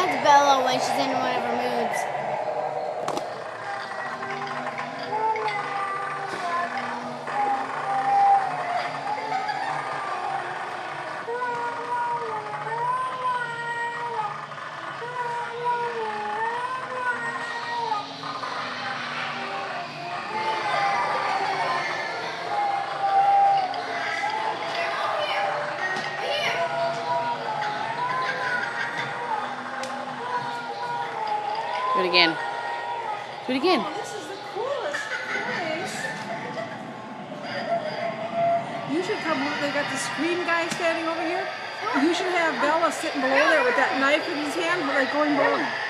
that's Bella when she's in one of her Do it again. Do it again. Oh, this is the coolest place. You should come over. They got the Scream guy standing over here. You should have Bella sitting below there with that knife in his hand, like going below.